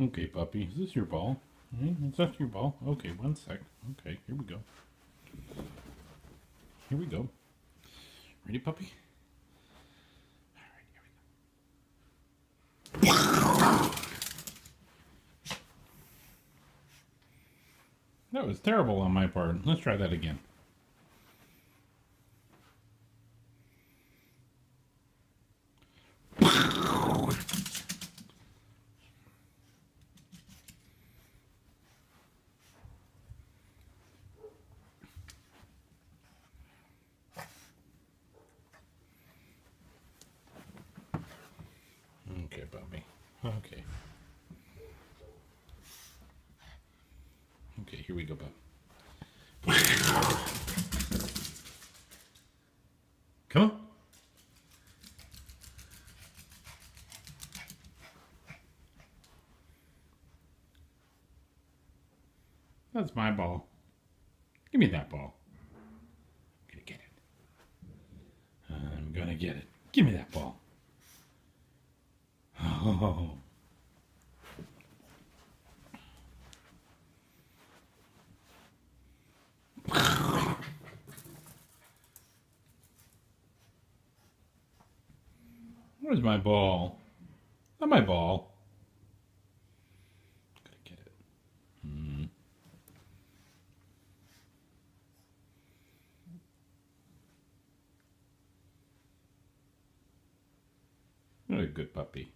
Okay, puppy. Is this your ball? Hmm, Is that your ball? Okay, one sec. Okay, here we go. Here we go. Ready, puppy? All right, here we go. That was terrible on my part. Let's try that again. Okay, Bobby. Okay. Okay, here we go, Bob. Come on. That's my ball. Give me that ball. I'm gonna get it. I'm gonna get it. Give me that ball. Oh. Where's my ball? Not my ball. Gotta get it. Hmm. What a good puppy.